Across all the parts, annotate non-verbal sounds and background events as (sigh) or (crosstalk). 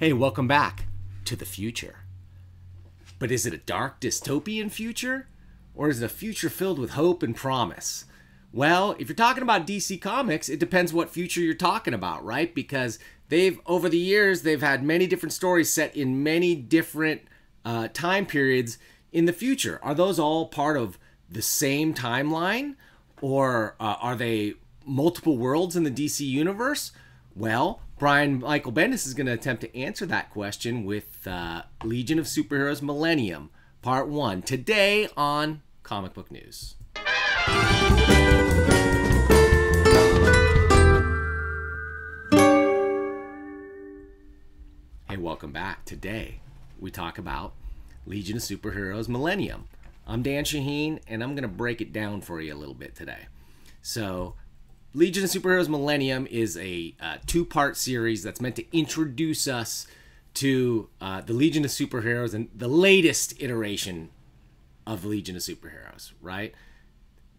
Hey, welcome back to the future. But is it a dark dystopian future? Or is it a future filled with hope and promise? Well, if you're talking about DC Comics, it depends what future you're talking about, right? Because they've, over the years, they've had many different stories set in many different uh, time periods in the future. Are those all part of the same timeline? Or uh, are they multiple worlds in the DC universe? Well, Brian Michael Bendis is going to attempt to answer that question with uh, Legion of Superheroes Millennium, Part 1, today on Comic Book News. Hey, welcome back. Today, we talk about Legion of Superheroes Millennium. I'm Dan Shahin, and I'm going to break it down for you a little bit today. So, Legion of Superheroes Millennium is a uh, two part series that's meant to introduce us to uh, the Legion of Superheroes and the latest iteration of Legion of Superheroes, right?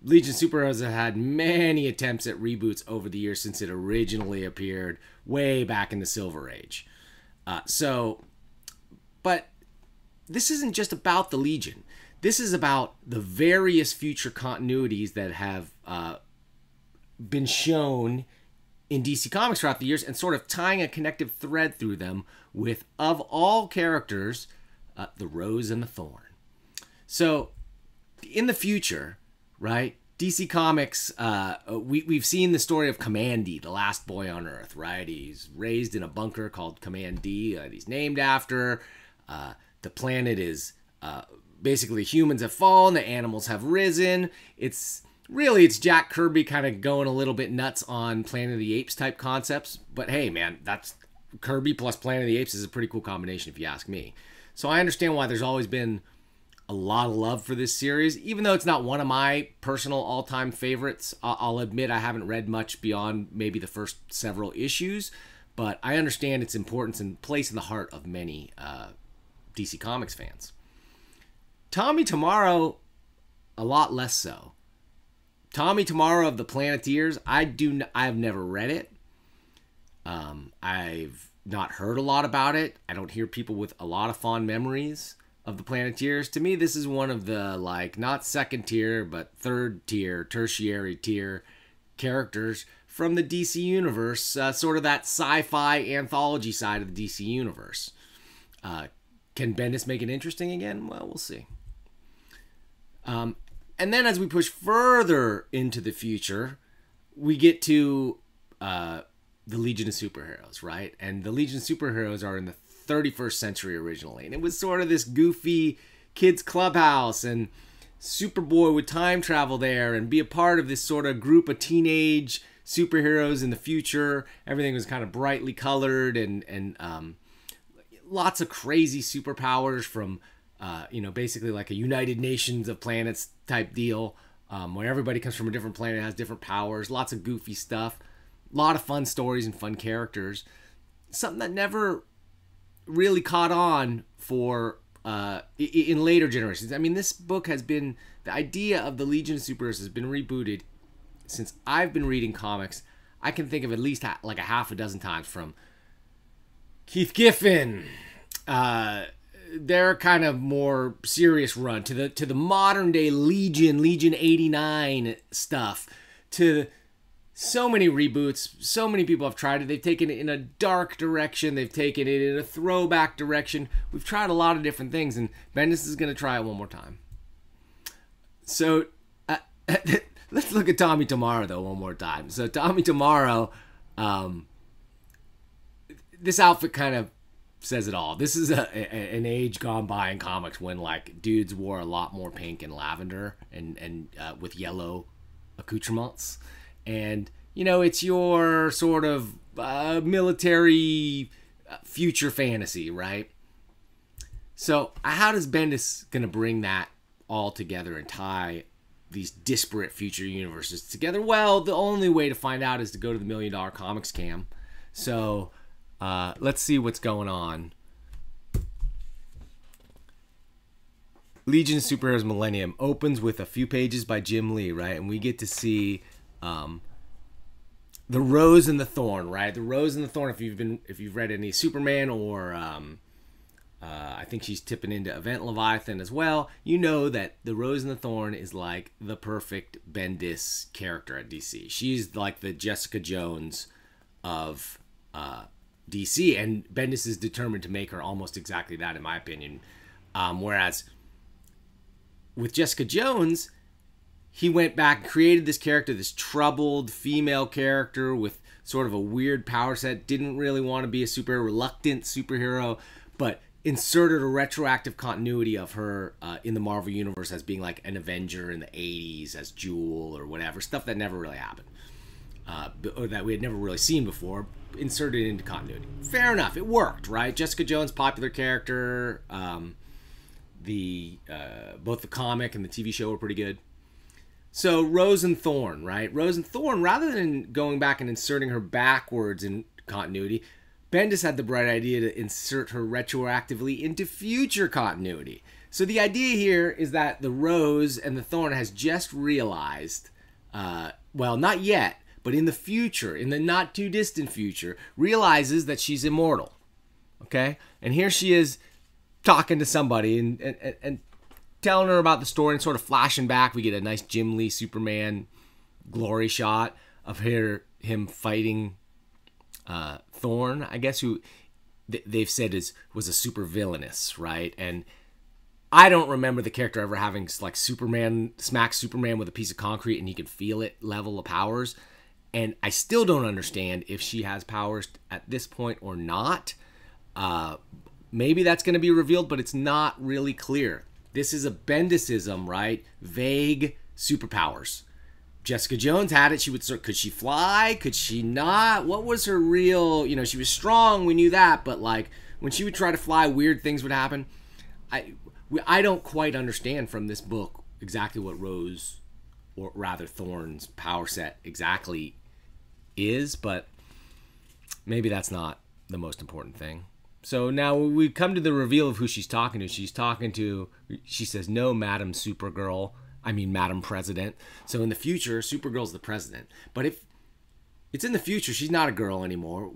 Legion of Superheroes have had many attempts at reboots over the years since it originally appeared way back in the Silver Age. Uh, so, but this isn't just about the Legion. This is about the various future continuities that have uh, been shown in DC Comics throughout the years and sort of tying a connective thread through them with, of all characters, uh, the Rose and the Thorn. So, in the future, right, DC Comics, uh, we, we've seen the story of Kamandi, the last boy on Earth, right? He's raised in a bunker called Command D that he's named after. Uh, the planet is uh, basically humans have fallen, the animals have risen. It's really it's Jack Kirby kind of going a little bit nuts on Planet of the Apes type concepts. But hey, man, that's Kirby plus Planet of the Apes is a pretty cool combination if you ask me. So I understand why there's always been a lot of love for this series, even though it's not one of my personal all-time favorites. I'll admit I haven't read much beyond maybe the first several issues, but I understand its importance and place in the heart of many uh, DC Comics fans. Tommy Tomorrow, a lot less so. Tommy Tomorrow of the Planeteers, I do I've never read it. Um, I've not heard a lot about it. I don't hear people with a lot of fond memories of the Planeteers. To me, this is one of the like not second tier but third tier, tertiary tier characters from the DC universe, uh, sort of that sci-fi anthology side of the DC universe. Uh, can Bendis make it interesting again? Well, we'll see. Um, and then as we push further into the future, we get to uh, the Legion of Superheroes, right? And the Legion of Superheroes are in the 31st century originally. And it was sort of this goofy kids' clubhouse, and Superboy would time travel there and be a part of this sort of group of teenage superheroes in the future. Everything was kind of brightly colored and, and um, lots of crazy superpowers from uh, you know, basically like a United Nations of Planets type deal, um, where everybody comes from a different planet, has different powers, lots of goofy stuff, a lot of fun stories and fun characters. Something that never really caught on for uh, in later generations. I mean, this book has been the idea of the Legion of Superheroes has been rebooted since I've been reading comics. I can think of at least like a half a dozen times from Keith Giffen. Uh, their kind of more serious run to the to the modern day Legion, Legion 89 stuff, to so many reboots, so many people have tried it. They've taken it in a dark direction, they've taken it in a throwback direction. We've tried a lot of different things, and Bendis is going to try it one more time. So uh, (laughs) let's look at Tommy Tomorrow though one more time. So Tommy Tomorrow, um, this outfit kind of says it all. This is a, a, an age gone by in comics when like dudes wore a lot more pink and lavender and and uh, with yellow accoutrements, and you know it's your sort of uh, military uh, future fantasy, right? So how does Bendis gonna bring that all together and tie these disparate future universes together? Well, the only way to find out is to go to the Million Dollar Comics Cam. So uh, let's see what's going on. Legion Superheroes Millennium opens with a few pages by Jim Lee, right? And we get to see um, the rose and the thorn, right? The rose and the thorn. If you've been, if you've read any Superman or um, uh, I think she's tipping into Event Leviathan as well. You know that the Rose and the Thorn is like the perfect Bendis character at DC. She's like the Jessica Jones of uh, DC, and Bendis is determined to make her almost exactly that, in my opinion. Um, whereas with Jessica Jones, he went back and created this character, this troubled female character with sort of a weird power set. Didn't really want to be a super reluctant superhero, but inserted a retroactive continuity of her uh, in the Marvel universe as being like an Avenger in the 80s as Jewel or whatever stuff that never really happened uh, that we had never really seen before inserted into continuity. Fair enough it worked right? Jessica Jones popular character um, the uh, both the comic and the TV show were pretty good. So Rose and Thorn right? Rose and Thorn rather than going back and inserting her backwards in continuity Bendis had the bright idea to insert her retroactively into future continuity. So the idea here is that the Rose and the Thorn has just realized, uh, well, not yet, but in the future, in the not too distant future, realizes that she's immortal. Okay? And here she is talking to somebody and, and, and telling her about the story and sort of flashing back. We get a nice Jim Lee Superman glory shot of her, him fighting uh, Thorn, I guess, who they've said is was a super villainous, right? And I don't remember the character ever having like Superman smack Superman with a piece of concrete and he can feel it level of powers. And I still don't understand if she has powers at this point or not. Uh, maybe that's going to be revealed, but it's not really clear. This is a Bendisism, right? Vague superpowers. Jessica Jones had it. She would sort could she fly? Could she not? What was her real? You know, she was strong. We knew that, but like when she would try to fly, weird things would happen. I I don't quite understand from this book exactly what Rose, or rather Thorn's power set exactly is, but maybe that's not the most important thing. So now we come to the reveal of who she's talking to. She's talking to. She says, "No, Madam Supergirl." I mean, Madam President. So in the future, Supergirl's the president. But if it's in the future, she's not a girl anymore.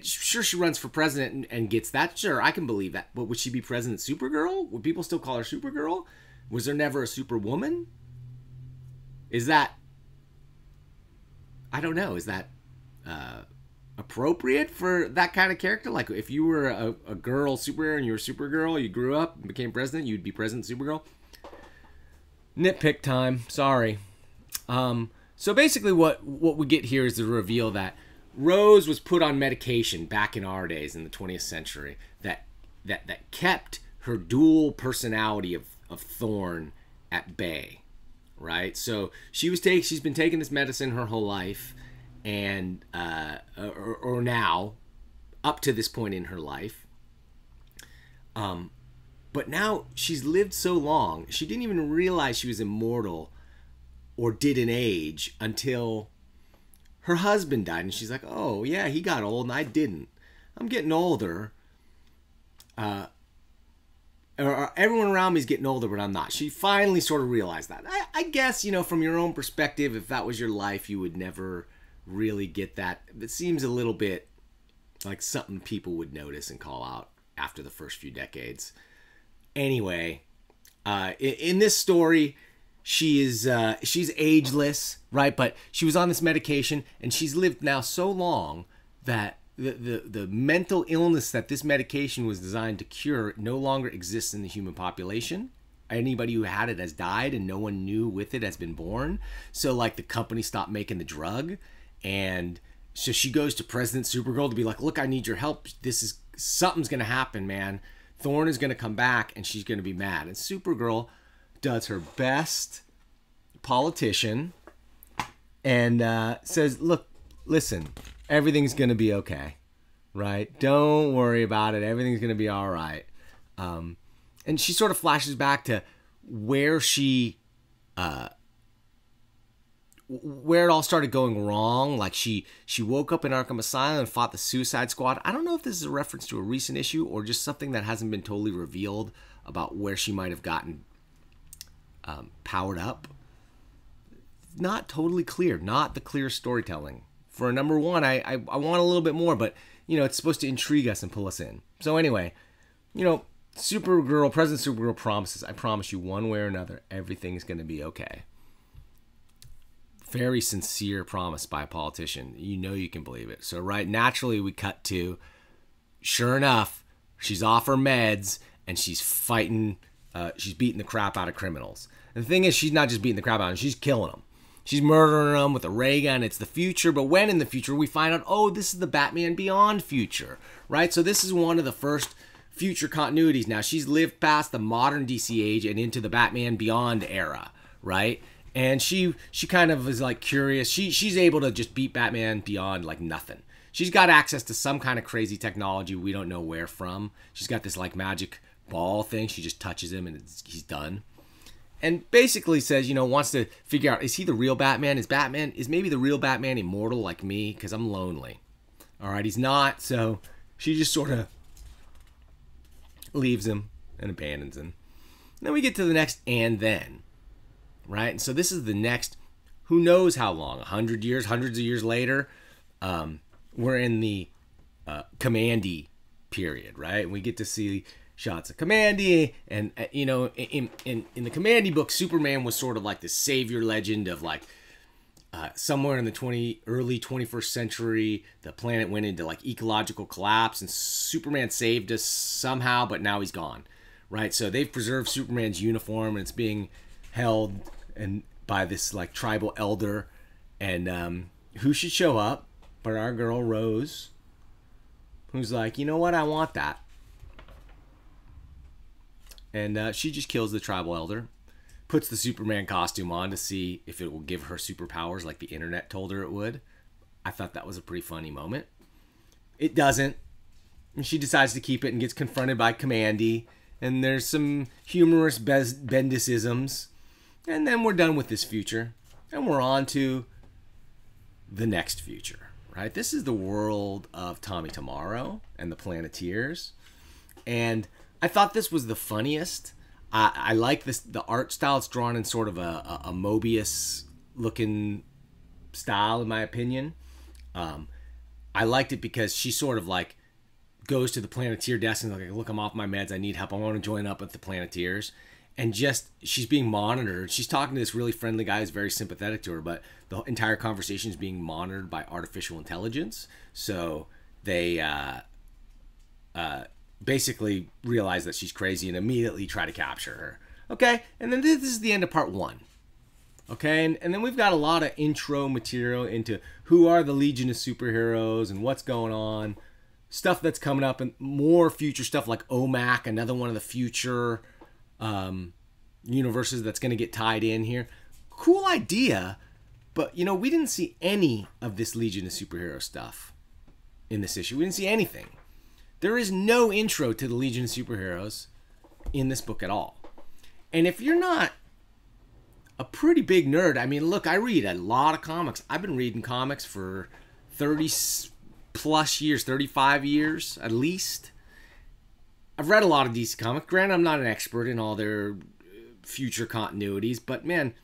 Sure, she runs for president and, and, gets that. Sure, I can believe that. But would she be President Supergirl? Would people still call her Supergirl? Was there never a Superwoman? Is that. I don't know. Is that uh, appropriate for that kind of character? Like, if you were a, a girl superhero and you were Supergirl, you grew up and became president, you'd be President Supergirl? nitpick time. Sorry. Um, so basically, what what we get here is the reveal that Rose was put on medication back in our days in the 20th century that that that kept her dual personality of of Thorn at bay. Right. So she was take she's been taking this medicine her whole life, and uh, or, or now, up to this point in her life. Um, but now she's lived so long, she didn't even realize she was immortal or didn't age until her husband died. And she's like, oh, yeah, he got old and I didn't. I'm getting older. Uh, or, everyone around me is getting older, but I'm not. She finally sort of realized that. I, I guess, you know, from your own perspective, if that was your life, you would never really get that. It seems a little bit like something people would notice and call out after the first few decades anyway, uh, in, in, this story, she is uh, she's ageless, right? But she was on this medication, and she's lived now so long that the, the the mental illness that this medication was designed to cure no longer exists in the human population. Anybody who had it has died, and no one new with it has been born. So, like, the company stopped making the drug, and so she goes to President Supergirl to be like, "Look, I need your help. This is something's gonna happen, man." Thorn is going to come back and she's going to be mad. And Supergirl does her best politician and uh, says, Look, listen, everything's going to be okay, right? Don't worry about it. Everything's going to be all right. Um, and she sort of flashes back to where she uh, where it all started going wrong. Like she she woke up in Arkham Asylum and fought the Suicide Squad. I don't know if this is a reference to a recent issue or just something that hasn't been totally revealed about where she might have gotten um, powered up. Not totally clear. Not the clear storytelling for a number one. I, I, I want a little bit more, but you know, it's supposed to intrigue us and pull us in. So anyway, you know, Supergirl, President Supergirl promises, I promise you, one way or another, everything's going to be okay. Very sincere promise by a politician. You know you can believe it. So, right, naturally, we cut to, sure enough, she's off her meds and she's fighting, uh, she's beating the crap out of criminals. And the thing is, she's not just beating the crap out of them, she's killing them. She's murdering them with a ray gun. It's the future, but when in the future we find out, oh, this is the Batman Beyond future, right? So this is one of the first future continuities. Now she's lived past the modern DC age and into the Batman Beyond era, right? And she she kind of is like curious. She she's able to just beat Batman Beyond like nothing. She's got access to some kind of crazy technology we don't know where from. She's got this like magic ball thing. She just touches him and he's done and basically says, you know, wants to figure out is he the real Batman? Is Batman is maybe the real Batman immortal like me because I'm lonely. All right, he's not. So she just sort of leaves him and abandons him. Then we get to the next and then, right? And so this is the next. Who knows how long? A hundred years, hundreds of years later, um, we're in the uh, Kamandi period, right? And we get to see shots of Kamandi, and uh, you know, in in in the Kamandi book, Superman was sort of like the savior legend of like. Uh, somewhere in the 20 early 21st century the planet went into like ecological collapse and superman saved us somehow but now he's gone right? So they've preserved superman's uniform and it's being held and by this like tribal elder and um, who should show up? But our girl rose who's like you know what? I want that and uh, she just kills the tribal elder puts the superman costume on to see if it will give her superpowers like the internet told her it would. I thought that was a pretty funny moment. It doesn't. And she decides to keep it and gets confronted by Kamandi. and there's some humorous bendisisms and then we're done with this future. And we're on to the next future right? This is the world of tommy tomorrow and the planeteers. And I thought this was the funniest. I, I like this the art style. It's drawn in sort of a, a, a Moebius looking style, in my opinion. Um, I liked it because she sort of like goes to the Planeteer desk and like, look, I'm off my meds. I need help. I want to join up with the Planeteers. And just she's being monitored. She's talking to this really friendly guy who's very sympathetic to her, but the entire conversation is being monitored by artificial intelligence. So they uh, uh, basically realize that she's crazy and immediately try to capture her. Okay, and then this is the end of part one. Okay, and, and then we've got a lot of intro material into who are the Legion of Superheroes and what's going on, stuff that's coming up, and more future stuff like OMAC, another one of the future um, universes that's going to get tied in here. Cool idea, but you know, we didn't see any of this Legion of Superhero stuff in this issue. We didn't see anything. There is no intro to the Legion of Superheroes in this book at all. And if you're not a pretty big nerd, I mean, look, I read a lot of comics. I've been reading comics for 30 plus years, 35 years at least. I've read a lot of DC comics. Granted, I'm not an expert in all their future continuities, but man,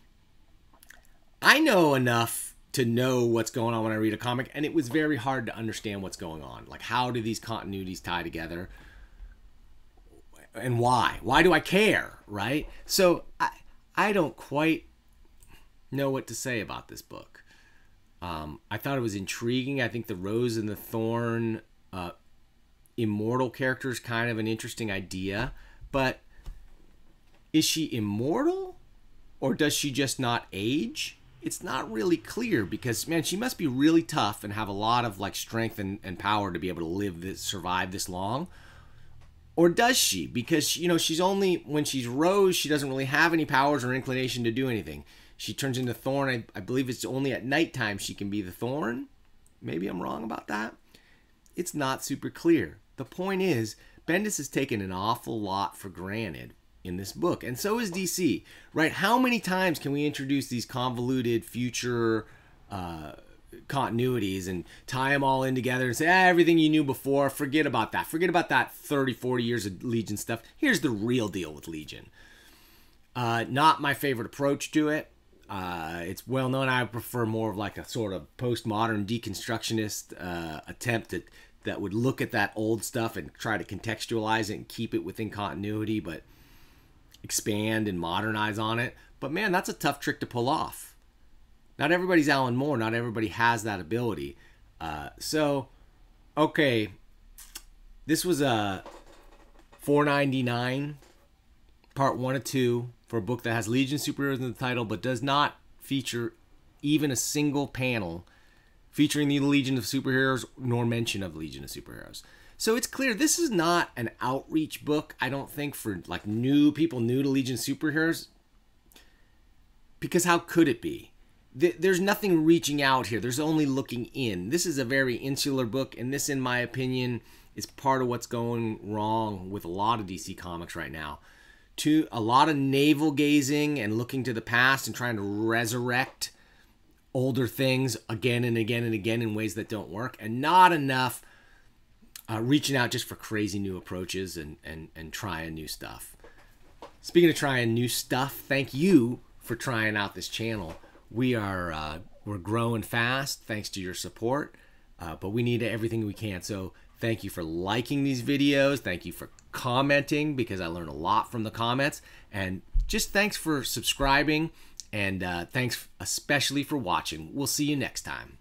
I know enough to know what's going on when I read a comic, and it was very hard to understand what's going on. Like, how do these continuities tie together? And why? Why do I care? Right? So I I don't quite know what to say about this book. Um, I thought it was intriguing. I think the Rose and the Thorn uh, immortal character is kind of an interesting idea, but is she immortal or does she just not age? It's not really clear because man she must be really tough and have a lot of like strength and, and power to be able to live this survive this long. Or does she? Because you know she's only when she's rose she doesn't really have any powers or inclination to do anything. She turns into thorn. I, I believe it's only at nighttime she can be the thorn. Maybe i'm wrong about that. It's not super clear. The point is bendis has taken an awful lot for granted in this book. And so is DC, right? How many times can we introduce these convoluted future uh, continuities and tie them all in together and say, ah, everything you knew before, forget about that. Forget about that 30, 40 years of Legion stuff. Here's the real deal with Legion. Uh, not my favorite approach to it. Uh, it's well known. I prefer more of like a sort of postmodern deconstructionist uh, attempt at, that would look at that old stuff and try to contextualize it and keep it within continuity, but expand and modernize on it. But man, that's a tough trick to pull off. Not everybody's Alan Moore. Not everybody has that ability. Uh, so, okay, this was a 499 part one of two for a book that has Legion Superheroes in the title, but does not feature even a single panel featuring the Legion of Superheroes nor mention of Legion of Superheroes. So it's clear this is not an outreach book, I don't think, for like new people new to Legion Superheroes. Because how could it be? There's nothing reaching out here. There's only looking in. This is a very insular book, and this, in my opinion, is part of what's going wrong with a lot of DC comics right now to a lot of navel gazing and looking to the past and trying to resurrect older things again and again and again in ways that don't work, and not enough uh, reaching out just for crazy new approaches and, and, and trying new stuff. Speaking of trying new stuff, thank you for trying out this channel. We are uh, we're growing fast thanks to your support, uh, but we need everything we can. So thank you for liking these videos. Thank you for commenting because I learn a lot from the comments. And just thanks for subscribing and uh, thanks especially for watching. We'll see you next time.